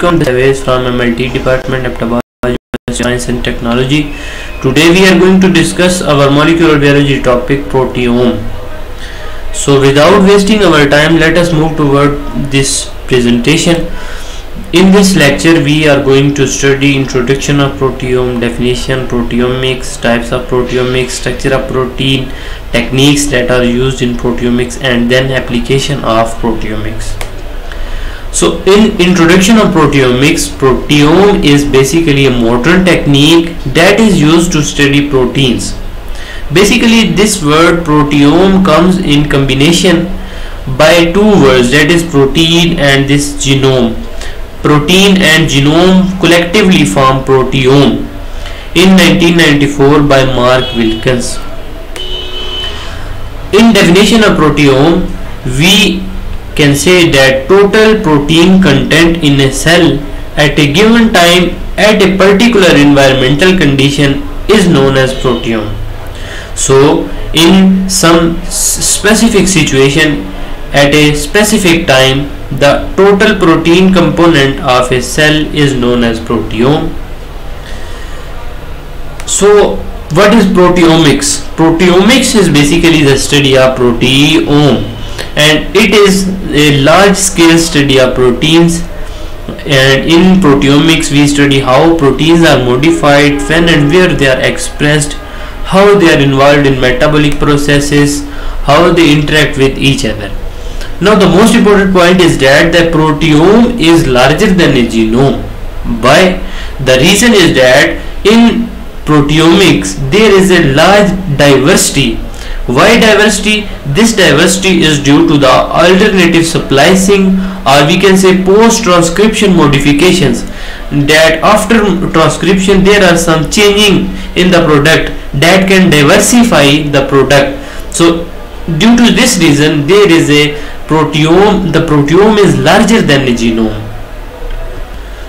welcome Devesh from MLT Department of Biology, Science and Technology. Today we are going to discuss our molecular biology topic proteome. So without wasting our time, let us move toward this presentation. In this lecture, we are going to study introduction of proteome, definition, proteomics, types of proteomics, structure of protein, techniques that are used in proteomics, and then application of proteomics. So in introduction of proteomics, proteome is basically a modern technique that is used to study proteins. Basically this word proteome comes in combination by two words that is protein and this genome. Protein and genome collectively form proteome in 1994 by Marc Wilkins. In definition of proteome, we can say that total protein content in a cell at a given time at a particular environmental condition is known as proteome. So in some specific situation at a specific time the total protein component of a cell is known as proteome. So what is proteomics? Proteomics is basically the study of proteome and it is a large scale study of proteins. And in proteomics we study how proteins are modified when and where they are expressed how they are involved in metabolic processes how they interact with each other. Now the most important point is that the proteome is larger than a genome. Why? The reason is that in proteomics there is a large diversity why diversity? This diversity is due to the alternative splicing or we can say post-transcription modifications that after transcription there are some changing in the product that can diversify the product. So due to this reason there is a proteome, the proteome is larger than the genome.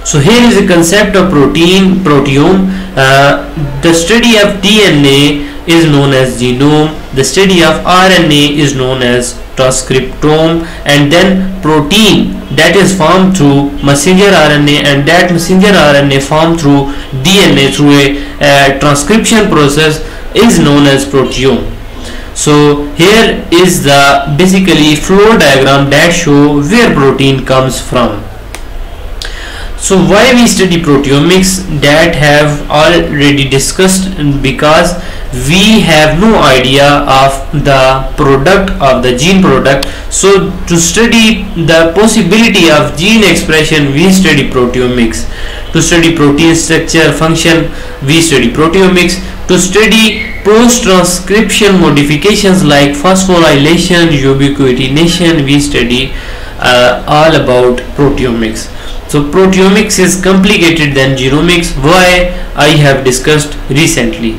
So here is a concept of protein, proteome. Uh, the study of DNA is known as genome. The study of RNA is known as transcriptome and then protein that is formed through messenger RNA and that messenger RNA formed through DNA through a transcription process is known as proteome. So here is the basically flow diagram that show where protein comes from. So why we study proteomics? That have already discussed because we have no idea of the product of the gene product. So to study the possibility of gene expression we study proteomics. To study protein structure function we study proteomics. To study post transcription modifications like phosphorylation ubiquitination we study uh, all about proteomics. So proteomics is complicated than genomics. Why? I have discussed recently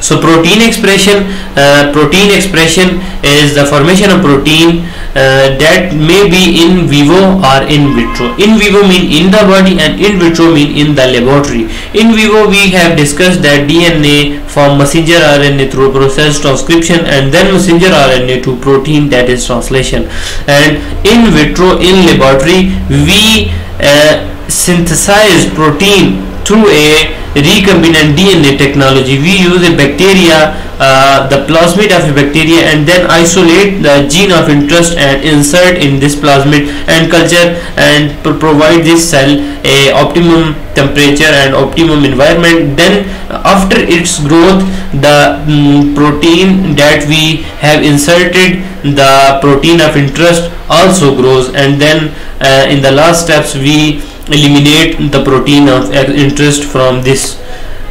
so protein expression uh, protein expression is the formation of protein uh, that may be in vivo or in vitro. In vivo mean in the body and in vitro mean in the laboratory. In vivo we have discussed that dna from messenger rna through process transcription and then messenger rna to protein that is translation. And in vitro in laboratory we uh, synthesize protein through a recombinant DNA technology we use a bacteria uh, the plasmid of a bacteria and then isolate the gene of interest and insert in this plasmid and culture and provide this cell a optimum temperature and optimum environment. Then after its growth the um, protein that we have inserted the protein of interest also grows. And then uh, in the last steps we eliminate the protein of interest from this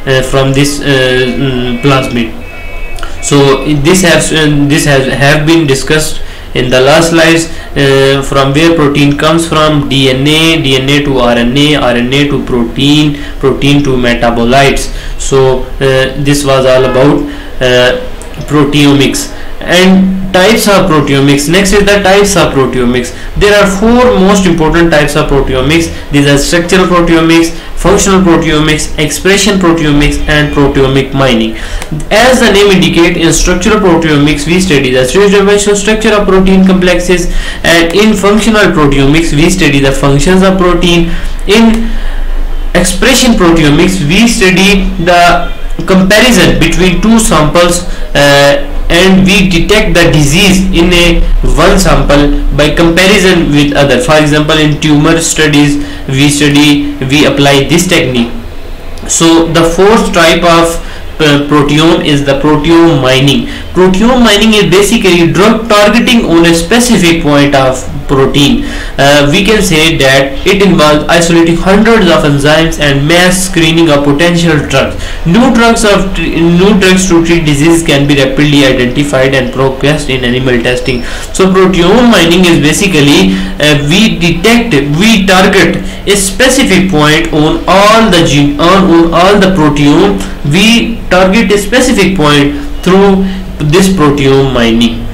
uh, from this uh, mm, plasmid so this has uh, this has have been discussed in the last slides uh, from where protein comes from DNA DNA to RNA RNA to protein protein to metabolites. So uh, this was all about uh, proteomics and types of proteomics. Next is the types of proteomics. There are four most important types of proteomics. These are structural proteomics functional proteomics expression proteomics and proteomic mining. As the name indicate in structural proteomics we study the three-dimensional structure of protein complexes and in functional proteomics we study the functions of protein. In expression proteomics we study the comparison between two samples uh, and we detect the disease in a one sample by comparison with other. For example in tumor studies we study we apply this technique. So the fourth type of uh, proteome is the proteome mining. Proteome mining is basically drug targeting on a specific point of protein. Uh, we can say that it involves isolating hundreds of enzymes and mass screening of potential drugs. New drugs of new drugs to treat disease can be rapidly identified and progressed in animal testing. So proteome mining is basically uh, we detect we target a specific point on all the gene on, on all the proteome. We target a specific point through this proteome mining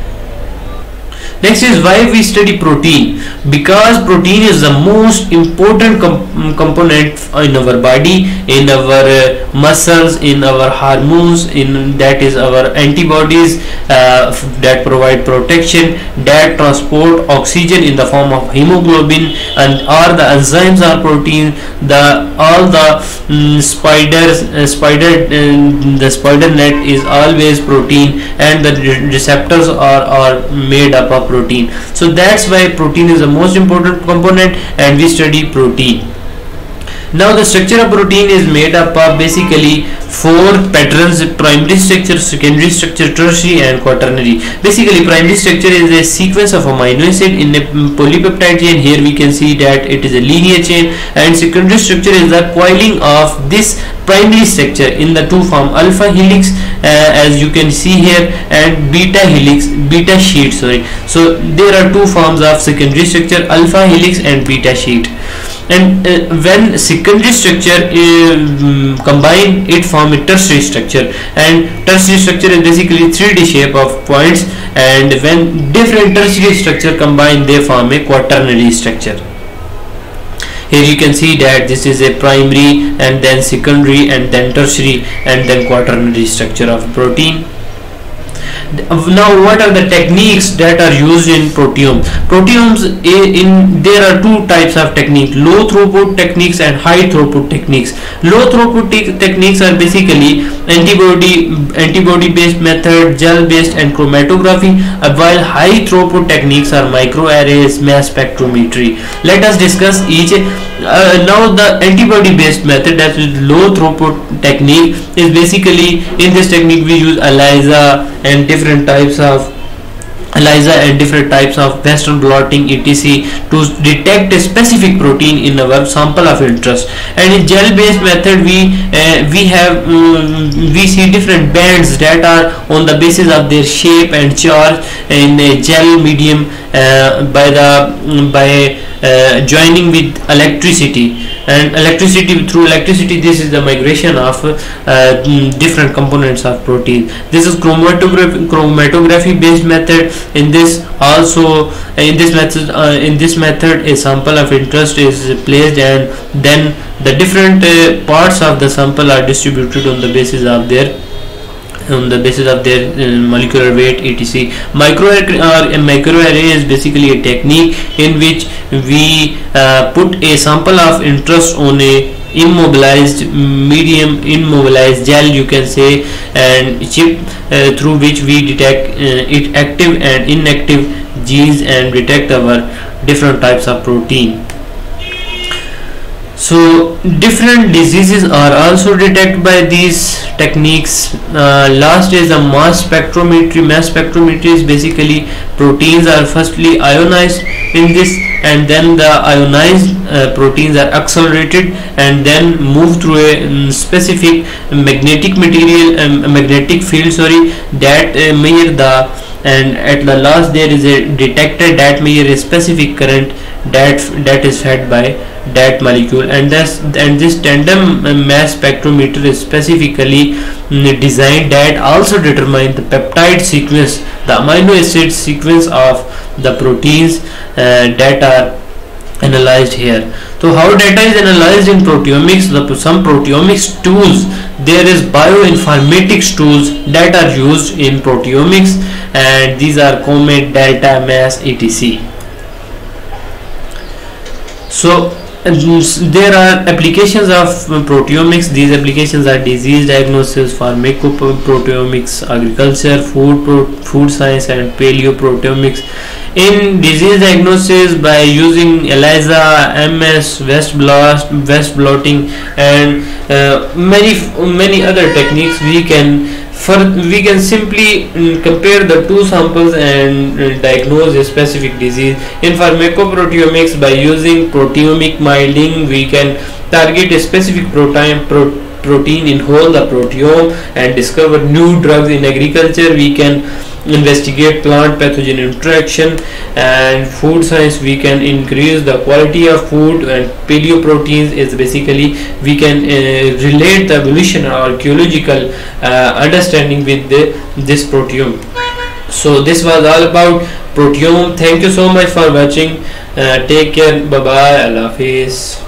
next is why we study protein. Because protein is the most important com component in our body in our uh, muscles in our hormones in that is our antibodies uh, that provide protection that transport oxygen in the form of hemoglobin and all the enzymes are protein. The all the um, spiders uh, spider uh, the spider net is always protein and the receptors are are made up of protein. So that's why protein is the most important component and we study protein now the structure of protein is made up of basically four patterns primary structure secondary structure tertiary and quaternary. Basically primary structure is a sequence of amino acid in a polypeptide chain. Here we can see that it is a linear chain. And secondary structure is the coiling of this primary structure in the two form alpha helix uh, as you can see here and beta helix beta sheet sorry. So there are two forms of secondary structure alpha helix and beta sheet and uh, when secondary structure is um, combined it form a tertiary structure. And tertiary structure is basically 3d shape of points. And when different tertiary structure combine they form a quaternary structure. Here you can see that this is a primary and then secondary and then tertiary and then quaternary structure of protein now what are the techniques that are used in proteome proteomes in there are two types of technique low throughput techniques and high throughput techniques. Low throughput te techniques are basically antibody antibody based method gel based and chromatography uh, while high throughput techniques are microarrays mass spectrometry. Let us discuss each uh, now the antibody based method that is low throughput technique is basically in this technique we use ELISA and different types of ELISA and different types of western blotting etc to detect a specific protein in our sample of interest. And in gel based method we uh, we have um, we see different bands that are on the basis of their shape and charge in a gel medium uh, by the by uh, joining with electricity and electricity through electricity this is the migration of uh, mm, different components of protein. This is chromatography chromatography based method. In this also in this method uh, in this method a sample of interest is placed and then the different uh, parts of the sample are distributed on the basis of their on the basis of their uh, molecular weight etc. Micro uh, a microarray is basically a technique in which we uh, put a sample of interest on a immobilized medium immobilized gel you can say and chip uh, through which we detect uh, it active and inactive genes and detect our different types of protein so different diseases are also detected by these techniques. Uh, last is the mass spectrometry. Mass spectrometry is basically proteins are firstly ionized in this and then the ionized uh, proteins are accelerated and then move through a um, specific magnetic material um, magnetic field sorry that uh, measure the and at the last there is a detector that measure a specific current that that is fed by that molecule. And this and this tandem mass spectrometer is specifically mm, designed that also determine the peptide sequence the amino acid sequence of the proteins uh, that are analyzed here. So how data is analyzed in proteomics? The some proteomics tools there is bioinformatics tools that are used in proteomics and these are comet delta mass etc. So there are applications of proteomics. These applications are disease diagnosis pharmacoproteomics agriculture food food science and paleoproteomics. In disease diagnosis by using ELISA, MS, West blot, West blotting, and uh, many many other techniques, we can for we can simply mm, compare the two samples and uh, diagnose a specific disease. In pharmacoproteomics by using proteomic mining we can target a specific protein pro protein in whole the proteome and discover new drugs in agriculture. We can investigate plant pathogen interaction and food science we can increase the quality of food and paleoproteins is basically we can uh, relate the evolution or archaeological uh, understanding with the, this proteome. So this was all about proteome. Thank you so much for watching. Uh, take care. Bye bye allah hafiz